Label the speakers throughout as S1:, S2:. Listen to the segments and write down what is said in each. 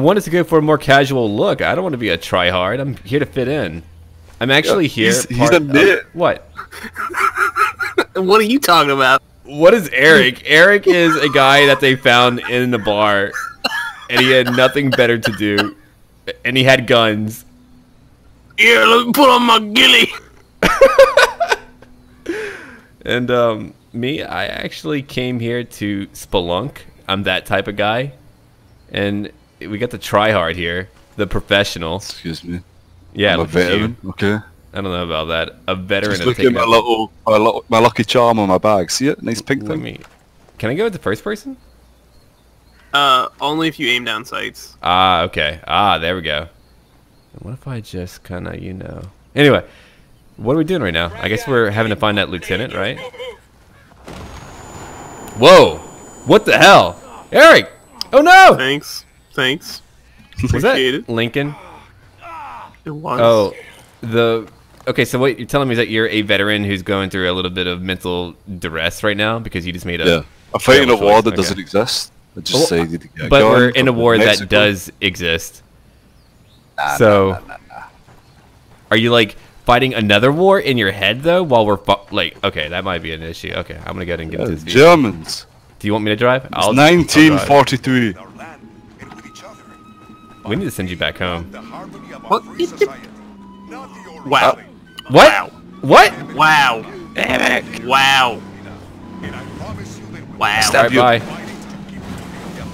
S1: wanted to go for a more casual look. I don't want to be a tryhard. I'm here to fit in. I'm actually here.
S2: he's- he's a
S1: what?
S3: What are you talking about?
S1: What is Eric? Eric is a guy that they found in the bar, and he had nothing better to do, and he had guns.
S3: Here, let me put on my ghillie.
S1: And um, me, I actually came here to spelunk. I'm that type of guy, and we got the tryhard here, the professional.
S2: Excuse me.
S1: Yeah,
S2: I'm a
S1: look at you.
S2: veteran. Okay.
S1: I don't know about that. A veteran
S2: Just look at my
S1: up-
S2: little, my little, my lucky charm on my bag. See it? Nice pink
S1: Let
S2: thing.
S1: me. Can I go with the first person?
S3: Uh, only if you aim down sights.
S1: Ah, okay. Ah, there we go. What if I just kind of, you know? Anyway, what are we doing right now? I guess we're having to find that lieutenant, right? Whoa! What the hell, Eric? Oh no!
S3: Thanks. Thanks.
S1: Was that
S3: it.
S1: Lincoln?
S3: It was.
S1: Oh, the. Okay, so what you're telling me is that you're a veteran who's going through a little bit of mental duress right now because you just made a.
S2: Yeah. I'm fighting a war that
S1: Okay.
S2: doesn't exist. I just
S1: Well,
S2: decided to
S1: But
S2: gun,
S1: we're in a
S2: go to
S1: war that does exist. so, are you like fighting another war in your head though? While we're fu- like, okay, that might be an issue. Okay, I'm gonna go ahead and get
S2: Yeah,
S1: into this.
S2: Germans.
S1: Do you want me to drive?
S2: It's
S1: I'll- I'll drive. We need to send you back home.
S4: The harmony among
S3: What?
S4: free society. Not the old
S3: Wow.
S4: reality.
S1: What?
S3: Wow.
S1: What?
S3: Wow. Wow.
S4: And I promise you that
S3: Wow.
S1: All right,
S2: you.
S1: bye.
S4: fighting to keep the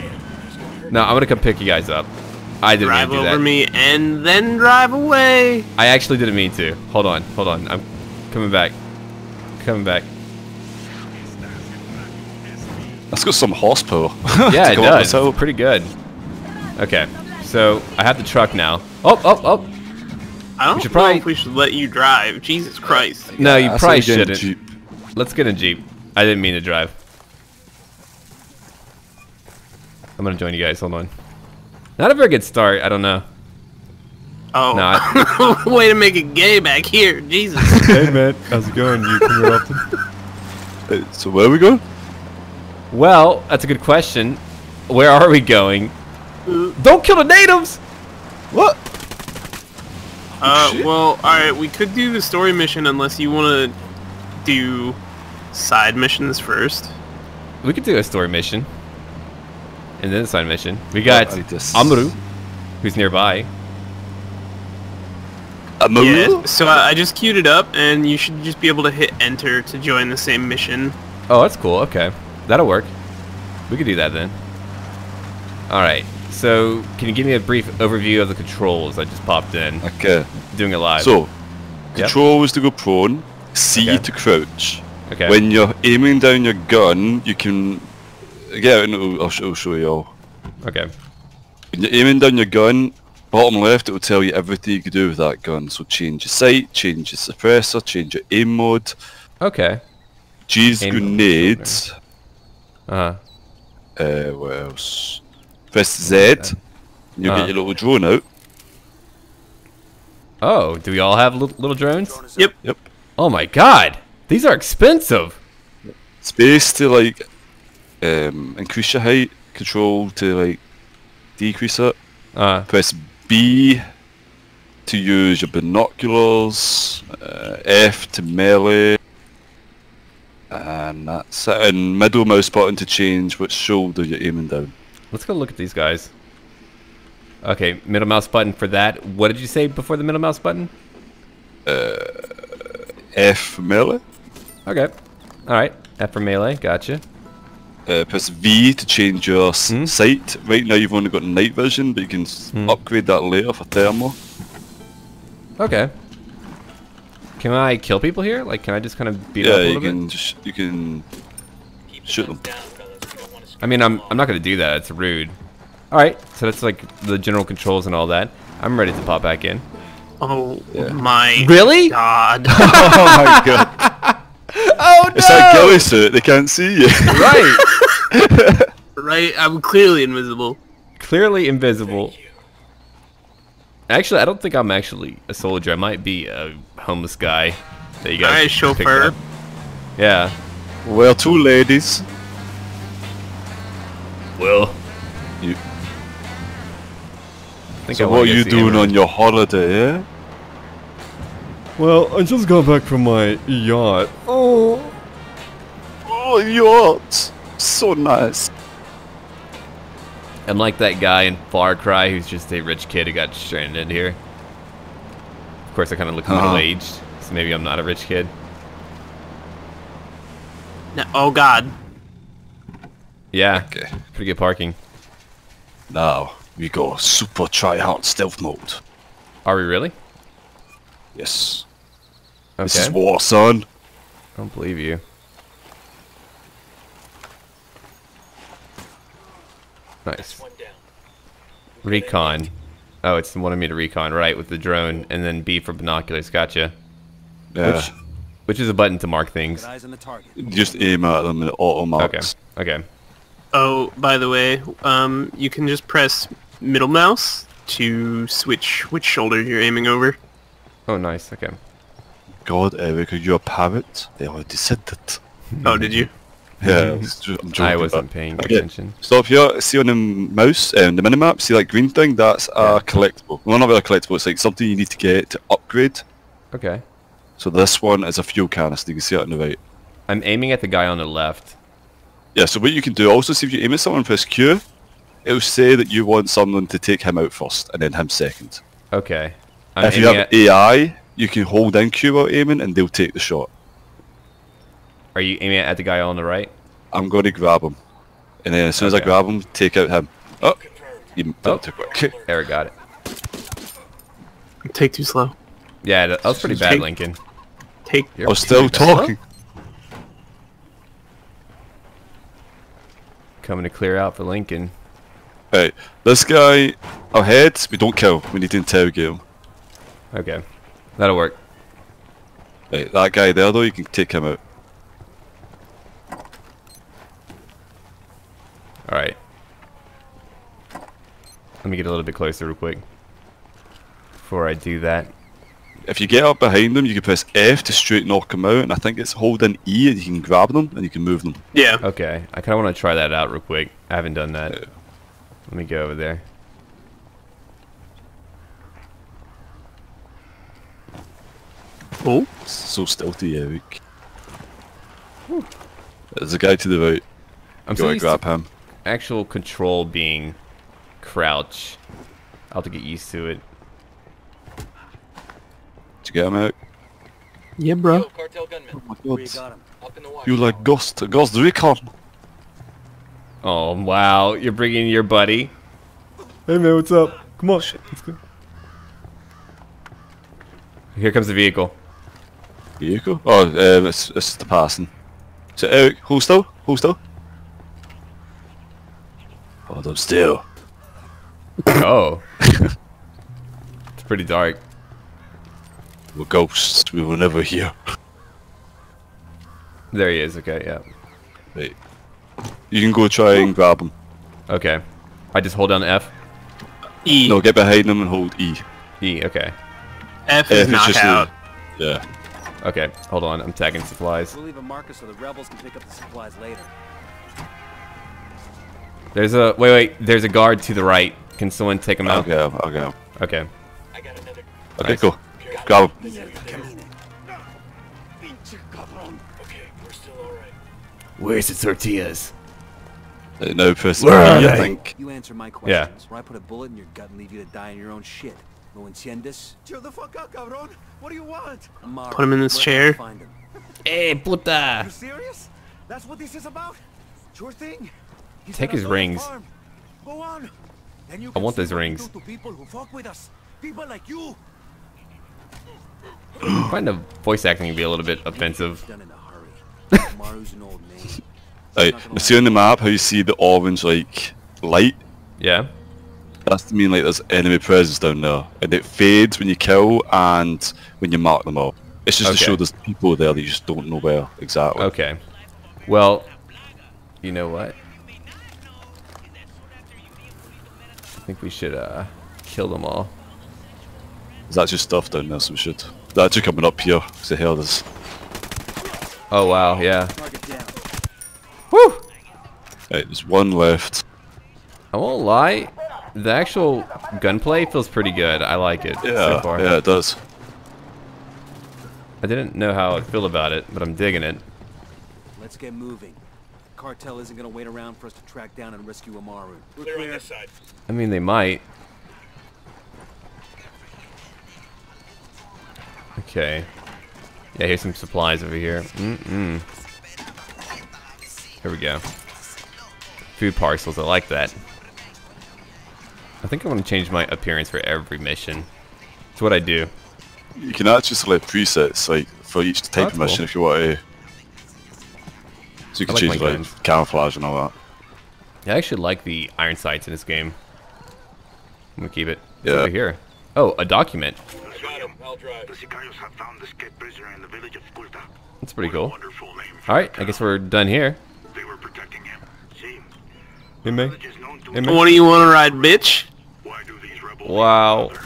S4: freedom.
S1: No, I'm gonna come pick you guys up. I didn't
S3: Drive
S1: mean to do
S3: over
S1: that.
S3: me and then drive away.
S1: I actually didn't mean to. Hold on, hold on. I'm coming back. Coming back.
S2: That's got some horsepower.
S1: Yeah, it does.
S2: this hill.
S1: It's pretty good. Okay, so I have the truck now. Oh, oh, oh.
S3: I don't
S1: should
S3: know
S1: probably-
S3: if we should let you drive. Jesus Christ.
S1: No, you
S2: I
S1: probably
S2: say get
S1: shouldn't.
S2: Jeep.
S1: Let's get a Jeep. I didn't mean to drive. I'm gonna join you guys. Hold on. Not a very good start. I don't know.
S3: Oh.
S1: No,
S3: Way to make it gay back here. Jesus.
S1: hey man, how's it going? You come here often?
S2: Uh, So where are we going?
S1: Well, that's a good question. Where are we going? Don't kill the natives.
S2: What?
S3: Uh,
S2: shit.
S3: well, alright, we could do the story mission unless you want to do side missions first.
S1: We could do a story mission. And then a side mission. We got
S2: I this.
S1: Amru, who's nearby.
S2: Amaru?
S3: Yeah, so I, I just queued it up, and you should just be able to hit enter to join the same mission.
S1: Oh, that's cool. Okay. That'll work. We could do that then. Alright. So, can you give me a brief overview of the controls I just popped in?
S2: Okay.
S1: Doing it live.
S2: So, control is to go prone, C
S1: Okay.
S2: to crouch.
S1: okay.
S2: When you're aiming down your gun, you can Yeah, it'll, I'll, sh- I'll show you all.
S1: okay.
S2: When you're aiming down your gun, bottom left, it will tell you everything you can do with that gun. So change your sight, change your suppressor, change your aim mode.
S1: Okay.
S2: G's
S1: Aim
S2: grenades.
S1: Uh-huh.
S2: Uh, what else? Press Z, and you'll
S1: Uh-huh.
S2: get your little drone out.
S1: Oh, do we all have li- little drones?
S3: Yep.
S2: Yep.
S1: Oh my god. These are expensive.
S2: Space to like um, increase your height, control to like decrease it.
S1: Uh,
S2: Press B to use your binoculars, uh, F to melee, and that's it. And middle mouse button to change which shoulder you're aiming down.
S1: Let's go look at these guys. Okay, middle mouse button for that. What did you say before the middle mouse button?
S2: Uh, F for melee,
S1: Okay. Alright. F for melee. Gotcha.
S2: uh, press V to change your s-
S1: Hmm?
S2: sight. Right now you've only got night vision, but you can
S1: Hmm.
S2: upgrade that later for thermal.
S1: Okay. Can I kill people here? Like, can I just kind of beat up
S2: Yeah,
S1: a
S2: you
S1: little bit?
S2: can just you can shoot them.
S1: I mean, I'm, I'm not going to do that. It's rude. Alright, so that's like the general controls and all that. I'm ready to pop back in.
S3: Oh
S2: Yeah.
S3: my
S1: Really?
S3: god.
S2: oh my god!
S1: Oh, no!
S2: It's that ghillie suit. They can't see you.
S1: Right!
S3: right? I'm clearly invisible.
S1: Clearly invisible. Actually, I don't think I'm actually a soldier. I might be a homeless guy There you go.
S3: Alright, chauffeur.
S1: Yeah.
S2: well, two ladies.
S1: Well,
S2: You
S1: think I
S2: So
S1: wanna
S2: what are you doing on your holiday, eh?
S1: Well, I just got back from my yacht. Oh.
S2: Oh, yacht! So nice.
S1: I'm like that guy in Far Cry who's just a rich kid who got stranded here. Of course, I kind of look
S2: Uh-huh.
S1: middle-aged, so maybe I'm not a rich kid.
S3: No, oh god.
S1: Yeah,
S2: Okay.
S1: pretty good parking.
S2: Now, we go super try-hard stealth mode.
S1: Are we really?
S2: Yes.
S1: Okay.
S2: This is war, son.
S1: I don't believe you. Nice. Recon. Oh, it's wanted me to recon, right, with the drone, and then B for binoculars. Gotcha.
S2: Yeah.
S1: Which, which is a button to mark things.
S5: Eyes on the target.
S2: Just aim at them and it auto
S1: Okay. Okay.
S3: Oh, by the way, um, you can just press middle mouse to switch which shoulder you're aiming over.
S1: Oh, nice. Okay.
S2: God, Eric, are you a parrot? They already said that.
S3: Oh, did you?
S2: Yeah, I'm joking.
S1: I wasn't paying
S2: Okay.
S1: attention.
S2: So if you see on the mouse, um, the minimap, see that green thing? That's a
S1: Yeah.
S2: collectible. Well, not really a collectible. It's like something you need to get to upgrade.
S1: Okay.
S2: So this one is a fuel canister. You can see it on the right.
S1: I'm aiming at the guy on the left.
S2: Yeah. So what you can do also, see if you aim at someone, press Q. It'll say that you want someone to take him out first, and then him second.
S1: Okay. I'm
S2: if you have
S1: at,
S2: AI, you can hold in Q while aiming, and they'll take the shot.
S1: are you aiming at the guy on the right?
S2: I'm going to grab him, and then as soon as I grab him, take out him. Oh, you did
S1: Oh.
S2: it too quick.
S1: Eric got it.
S3: Take too slow.
S1: Yeah, that that was pretty bad,
S3: Take-
S1: Lincoln.
S3: Take.
S2: I was still talking.
S1: Coming to clear out for Lincoln.
S2: Right, this guy ahead, we don't kill. We need to interrogate him.
S1: Okay. That'll work.
S2: Right, that guy there though, you can take him out.
S1: Alright. Let me get a little bit closer real quick. Before I do that.
S2: If you get up behind them, you can press F to straight knock them out, and I think it's holding E and you can grab them and you can move them.
S3: Yeah.
S1: Okay. I kind of want to try that out real quick. I haven't done that. Let me go over there.
S3: Oh.
S2: So stealthy, Eric. There's a guy to the right.
S1: I'm
S2: Go
S1: so
S2: and grab him.
S1: actual control being crouch. I'll have to get used to it.
S2: Did you get him out?
S3: Yeah,
S4: Yo,
S3: bro.
S4: cartel gunman.
S2: Oh my
S5: you
S2: god.
S5: got him?
S4: Up in the watch.
S2: You like Ghost, Ghost Recon.
S1: Oh, wow. You're bringing your buddy. Hey, man, what's up? Come on. Shit. Let's go. Here comes the vehicle.
S2: Vehicle? Oh, um, it's, it's the passing. So Eric, hold still, hold still. Hold up still.
S1: Oh. it's pretty dark.
S2: We're ghosts, we were never here.
S1: There he is. Okay, yeah.
S2: Right. You can go try and grab him.
S1: Okay. I just hold down F.
S3: E.
S2: No, get behind him and hold E.
S1: E. Okay.
S3: F
S2: F
S3: is
S2: is just
S3: knockout.
S2: the- Yeah.
S1: Okay. Hold on. I'm tagging supplies.
S5: We'll leave a marker so the rebels can pick up the supplies later.
S1: There's a wait, wait. There's a guard to the right. Can someone take him
S2: I'll
S1: out?
S2: get him, I'll get.
S1: Okay.
S4: I got another.
S2: Okay,
S1: Nice.
S2: Go. Him.
S4: Okay, we're still alright.
S1: Where's the tortillas?
S2: Right, now press
S1: Where are
S2: E, I
S1: they?
S2: think.
S5: You answer my
S1: Yeah.
S5: questions, or I put a bullet in your gut and leave you to die in your own shit. No entiendes?
S6: Chill the fuck out, cabron. What do you want?
S5: Amaru,
S3: Put him in this
S5: where can I
S3: chair.
S5: Find him?
S1: Hey, puta!
S6: You serious? That's what this is about? Sure thing. He's
S1: Take his rings.
S6: Go on. Then you
S1: I want those rings.
S6: to people who fuck with us. People like you.
S1: I find the voice acting to be a little bit offensive.
S5: Done in a hurry. Amaru's an old name.
S2: Right, you see on the map how you see the orange like light?
S1: Yeah.
S2: That's to mean like there's enemy presence down there. And it fades when you kill and when you mark them up. It's just to show there's people there that you just don't know where exactly.
S1: Okay. Well, you know what? I think we should uh kill them all.
S2: There's just stuff down there, so we should. They're actually coming up here, because they heard us.
S1: Oh wow, yeah. Woo!
S2: Right, there's one left.
S1: I won't lie. The actual gunplay feels pretty good. I like it so
S2: Yeah,
S1: far.
S2: yeah, it does.
S1: I didn't know how I'd feel about it, but I'm digging it.
S5: Let's get moving. Cartel isn't gonna wait around for us to track down and rescue Amaru.
S4: Clear on this side.
S1: I mean, they might. Okay. Yeah, here's some supplies over here. Mm-mm. Here we go. Food parcels, I like that. I think I want to change my appearance for every mission. It's what I do.
S2: You can actually select presets like for each type oh,
S1: that's
S2: of mission
S1: cool.
S2: if you want to. So you can
S1: I like
S2: change like
S1: guns.
S2: camouflage and all that.
S1: I actually like the iron sights in this game. I'm gonna keep it
S2: Yeah.
S1: over here. Oh, a document.
S4: Got. I'll drive.
S7: The Sicarios have found the escaped prisoner in the village of Skulta.
S1: That's pretty
S7: What
S1: cool.
S7: Wonderful name
S1: Alright, I guess we're done here.
S7: They were protecting him. See,
S1: Hey, man.
S7: village is known to
S1: Hey, man.
S3: What do you want to ride, bitch?
S7: Why do these rebels
S1: Wow.
S7: bother?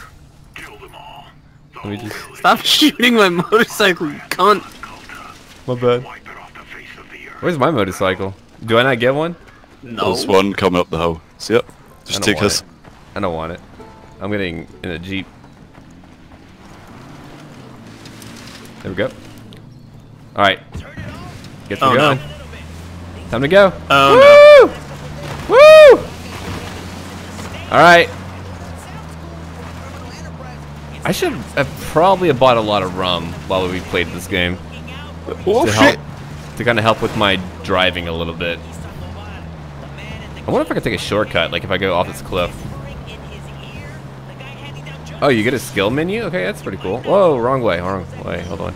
S7: Kill them all. The
S1: Let me just-
S3: Stop shooting my motorcycle, you cunt.
S7: Skulta.
S1: My bad.
S7: Wipe it off the face of the earth.
S1: Where's my motorcycle? Do I not get one?
S3: No.
S2: There's one coming up the hill. See it? Just take this.
S1: I don't want it. I'm getting in a jeep. There we go. All right. Get the
S3: Oh, no.
S1: gun. Time to go.
S3: Oh,
S1: Woo! Woo! All right. I should have probably have bought a lot of rum while we played this game
S2: Oh
S1: to help to kind of help with my driving a little bit. I wonder if I could take a shortcut, like if I go off this cliff. Oh, you get a skill menu? Okay, that's pretty cool. Whoa, wrong way, wrong way. Hold on.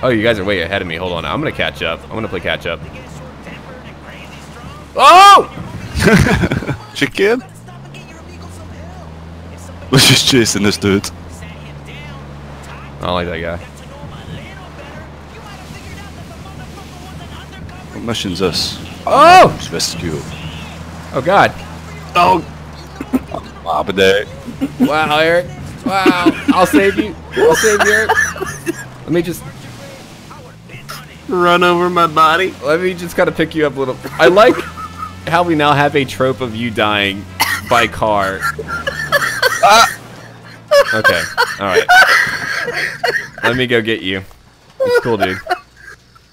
S1: Oh, you guys are way ahead of me. Hold on. I'm gonna catch up. I'm gonna play catch up. Oh!
S2: Chicken? We're just chasing this dude.
S1: I don't like that guy.
S2: What mission's this?
S1: Oh!
S2: Rescue.
S1: Oh God!
S3: oh,
S2: Abade.
S1: Wow, Eric. Wow. I'll save you. I'll save you, Eric. Let me just
S3: run over my body.
S1: let me just kind of pick you up a little. I like how we now have a trope of you dying by car. Ah. Okay. All right. Let me go get you. It's cool, dude.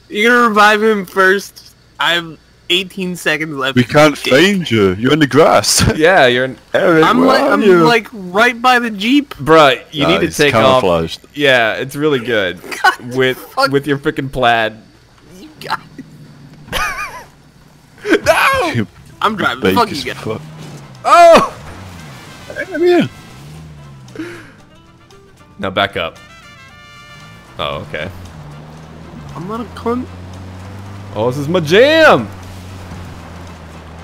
S3: You're gonna revive him first. I have 18 seconds left.
S2: We can't find you. You're in the grass.
S1: Yeah, you're. In,
S2: Eric,
S3: I'm like, I'm
S2: you?
S3: like right by the jeep.
S1: bruh, you need to
S2: Nice,
S1: take off.
S2: camouflaged.
S1: Yeah, it's really good with
S3: fuck.
S1: with your freaking plaid.
S3: You got
S1: No!
S2: You
S3: I'm driving.
S2: bake
S3: Fuck you
S2: as
S3: guys.
S2: fuck.
S1: Oh!
S2: Come here.
S1: Now back up. Oh, okay.
S3: I'm not a cunt.
S1: Oh, this is my jam!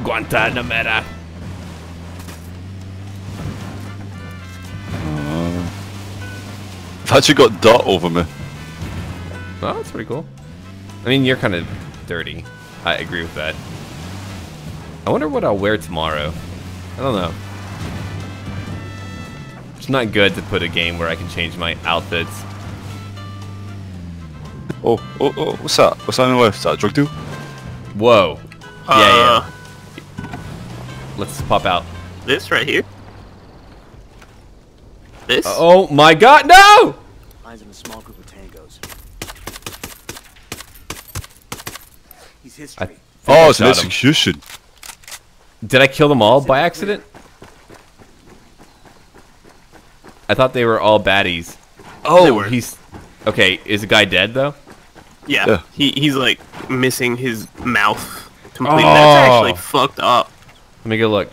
S1: Guantanamera.
S2: I've actually got dirt over me.
S1: Oh, that's pretty cool. I mean, you're kind of dirty. I agree with that. I wonder what I'll wear tomorrow. I don't know. It's not good to put a game where I can change my outfits.
S2: Oh, oh, oh, what's that? What's that on the left? Is that a drug deal?
S1: Whoa. Yeah,
S3: Uh,
S1: yeah. Let's pop out.
S3: This right here. This.
S1: Uh, oh my god, no!
S5: Mine's in a small group of tangos. He's history.
S1: I
S2: Oh, it's an
S1: shot him.
S2: execution.
S1: Did I kill them all by accident? I thought they were all baddies. Oh,
S3: were.
S1: he's... Okay, is the guy dead, though?
S3: Yeah.
S2: Yeah.
S3: He he's like missing his mouth completely.
S1: Oh.
S3: That's actually fucked up.
S1: Let me go look.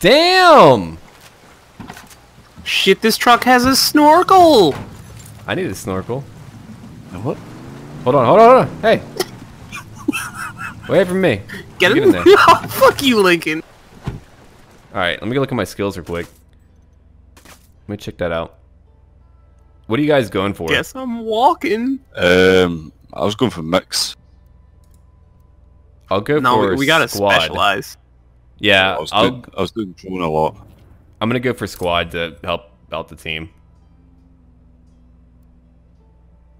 S1: Damn!
S3: Shit, this truck has a snorkel.
S1: I need a snorkel.
S2: What?
S1: Hold on, hold on, hold on. Hey! Wait for me.
S3: Get
S1: Get in there.
S3: oh, fuck you, Lincoln.
S1: Alright, let me go look at my skills real quick. Let me check that out. What are you guys going for?
S3: Guess I'm walking.
S2: Um, I was going for mix.
S1: I'll go
S3: No,
S1: for
S3: we, we gotta
S1: squad.
S3: specialize.
S1: Yeah,
S2: I was,
S1: I'll,
S2: doing, I was doing drone a lot.
S1: I'm gonna go for squad to help out the team.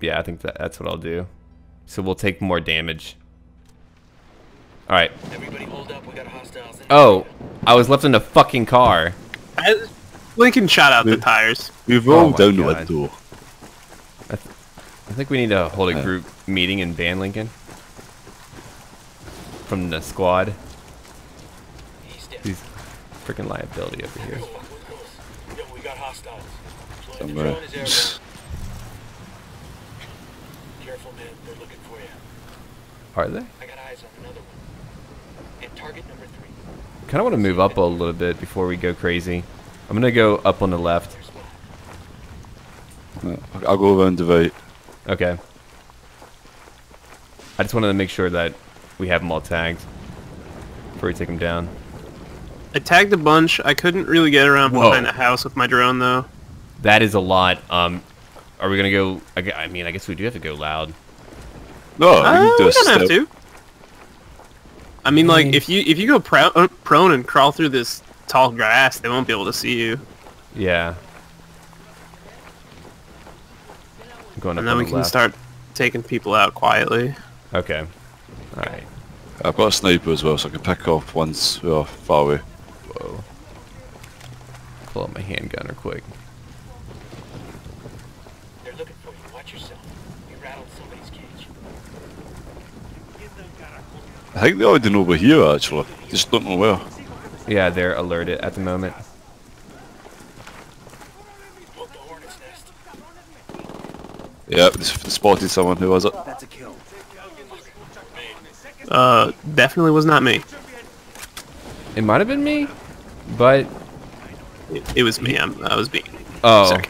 S1: Yeah, I think that that's what I'll do. So we'll take more damage. All right.
S8: Everybody hold up. We got hostiles.
S1: Oh, I was left in a fucking car.
S3: I, Lincoln shot out the tires.
S2: We've
S1: Oh
S2: rolled
S1: my
S2: down the
S1: God.
S2: window.
S1: I think we need to hold a group meeting and ban Lincoln. From the squad.
S8: He's
S1: freaking liability over here.
S8: Yo, we got hostiles.
S2: Somewhere.
S8: drone is airborne. Careful, man. They're looking for you.
S1: Are they?
S8: I got eyes on another one. And target number three.
S1: Kind of want to move up a little bit before we go crazy. I'm gonna go up on the left.
S2: I'll go around the right.
S1: Okay. I just wanted to make sure that we have them all tagged before we take them down.
S3: I tagged a bunch. I couldn't really get around
S1: Whoa.
S3: behind the house with my drone though.
S1: That is a lot. Um, are we gonna go? I mean, I guess we do have to go loud.
S2: No,
S3: Uh,
S2: we do
S3: we
S2: a
S3: don't have to. I mean, like
S1: Mm.
S3: if you if you go prou- uh, prone and crawl through this tall grass, they won't be able to see you.
S1: Yeah. Going up
S3: And then we
S1: the
S3: can
S1: left.
S3: start taking people out quietly.
S1: Okay. All right.
S2: I've got a sniper as well, so I can pick off ones who are far away.
S1: Whoa. Pull out my handgun real quick.
S8: They're looking for you. Watch yourself. You rattled somebody's cage.
S2: I think they already know we're here, actually. Just don't know where.
S1: Yeah, they're alerted at the moment.
S8: Poke the hornet's nest.
S2: Yeah, they spotted someone. Who was it?
S5: That's a kill.
S3: Uh, definitely was not me.
S1: It might have been me, but
S3: It, it was me. I'm, I was being.
S1: oh,
S3: Sorry.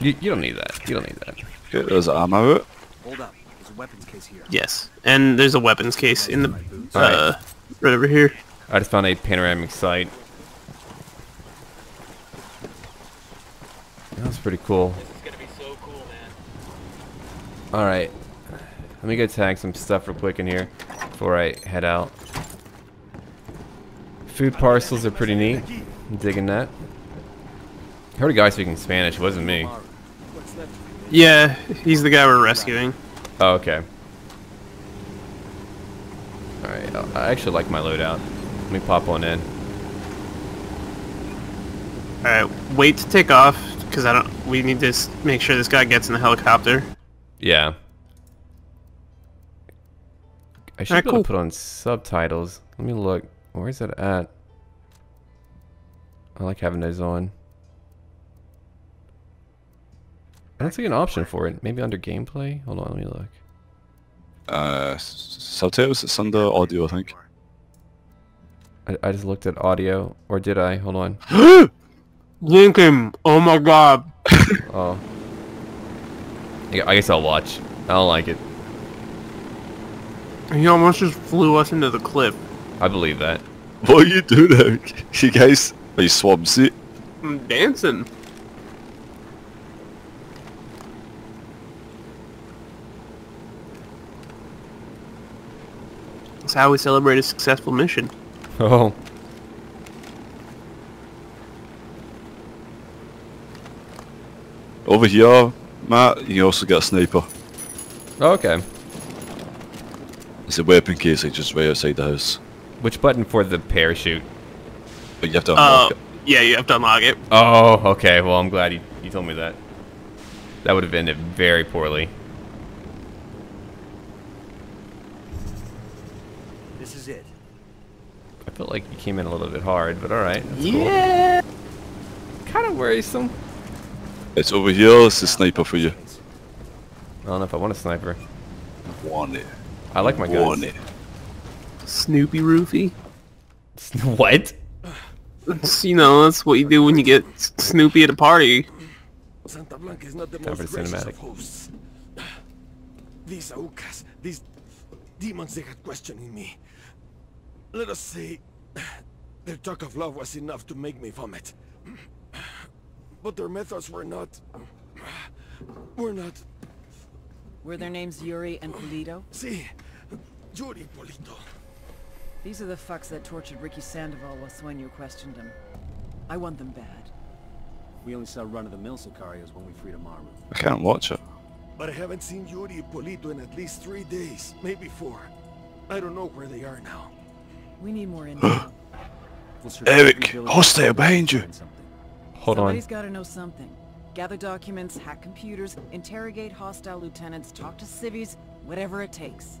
S1: You, you don't need that. You don't need that.
S2: Okay, there's ammo.
S5: Hold up. There's a weapons case here.
S3: Yes, and there's a weapons case in the
S1: Alright.
S3: uh right over here.
S1: I just found a panoramic sight. That's pretty cool.
S8: This is gonna be so cool, man.
S1: All right, let me go tag some stuff real quick in here before I head out. Food parcels are pretty neat. I'm digging that. I heard a guy speaking Spanish. It wasn't me.
S3: Yeah, he's the guy we're rescuing.
S1: Oh, okay. All right, I I actually like my loadout. Let me pop on in.
S3: All right, wait to take off because I don't. We need to make sure this guy gets in the helicopter.
S1: Yeah. I should
S3: Alright,
S1: be able
S3: cool.
S1: to put on subtitles. Let me look. Where is it at? I like having those on. I don't see an option for it. Maybe under gameplay? Hold on, let me look.
S2: Uh, s- subtitles. It's under audio, I think.
S1: I, I just looked at audio. Or did I? Hold on.
S3: Lincoln, oh my god.
S1: Oh. Yeah, I guess I'll watch. I don't like it.
S3: He almost just flew us into the cliff.
S1: I believe that.
S2: What are you doing? You guys, are you swab suit?
S3: I'm dancing. That's how we celebrate a successful mission.
S1: Oh.
S2: Over here, Matt, you can also get a sniper.
S1: Okay.
S2: It's a weapon case, like just right outside the house.
S1: Which button for the parachute?
S2: But you have to
S3: Uh,
S2: unlock it.
S3: yeah, you have to unlock it.
S1: Oh, okay. Well, I'm glad you, you told me that. That would have ended very poorly.
S5: This is it.
S1: I felt like you came in a little bit hard, but alright.
S3: Yeah.
S1: Kind of worrisome.
S2: It's over here, it's the sniper for you.
S1: I don't know if I want a sniper.
S2: Want it.
S1: I like my
S2: Want
S1: guns.
S2: it.
S3: Snoopy Roofy.
S1: what?
S3: It's, you know, that's what you do when you get Snoopy at a party.
S6: Santa Blanca is not the
S1: Time
S6: most gracious
S1: cinematic.
S6: of hosts. These Aucas, these demons they had questioning me. Let us say, their talk of love was enough to make me vomit. But their methods were not... were not...
S9: Were their names Yuri and Polito?
S6: See, Yuri Polito.
S9: These are the fucks that tortured Ricky Sandoval while Sueño questioned him. I want them bad.
S5: We only saw run-of-the-mill Sicarios when we freed Amaru.
S2: I can't watch it.
S6: But I haven't seen Yuri and Polito in at least three days, maybe four. I don't know where they are now.
S9: We need more intel.
S2: Eric,
S5: every village
S2: hostile behind you.
S5: Find something.
S1: Hold on.
S9: Somebody's gotta know something. Gather documents, hack computers, interrogate hostile lieutenants, talk to civvies, whatever it takes.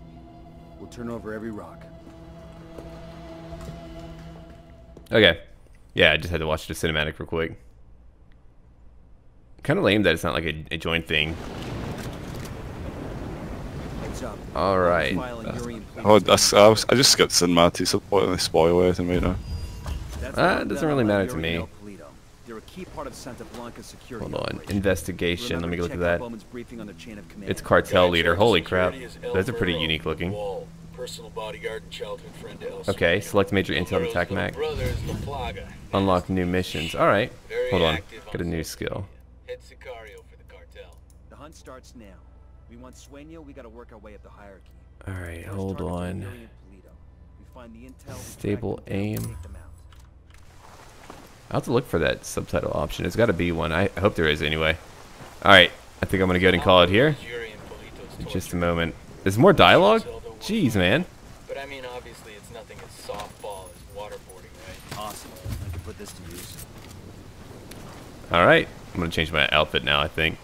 S5: We'll turn over every rock.
S1: Okay. Yeah, I just had to watch the cinematic real quick. Kind of lame that it's not like a, a joint thing. All right.
S5: File on Yuri and
S2: Oh, that's, I, was, I just skipped cinematics. I don't want to spoil anything right now.
S5: That's
S1: Ah, it doesn't really matter to
S5: Yuri
S1: me.
S5: and El Polito. They're a key part of Santa Blanca security
S1: Hold on.
S5: operation.
S1: Investigation. Let me
S5: Remember,
S1: look at that.
S5: Bowman's briefing on their chain of command.
S1: It's cartel leader. Holy crap. that's a pretty unique looking.
S8: Personal bodyguard and childhood friend to
S1: Okay, select major intel
S8: Numero's
S1: attack Mac.
S8: brother is La Plaga.
S1: Unlock new missions. All right.
S8: Very
S1: Hold on.
S8: active
S1: Got a new skill.
S8: Head Sicario for the cartel.
S5: The hunt starts now. We want Sueño, we gotta work our way up the hierarchy.
S1: All right.
S5: First
S1: Hold
S5: targets are
S1: on.
S5: Yuri and
S1: I'll have to look for that subtitle option. It's got to be one. I hope there is anyway. All right. I think I'm going to go ahead and call it here.
S8: Yuri and Polito's
S1: In just a moment. There's more dialogue? Jeez, man.
S8: But I mean, obviously, it's nothing as softball as waterboarding, right?
S5: Awesome. I can put this to use.
S1: All right. I'm going to change my outfit now, I think.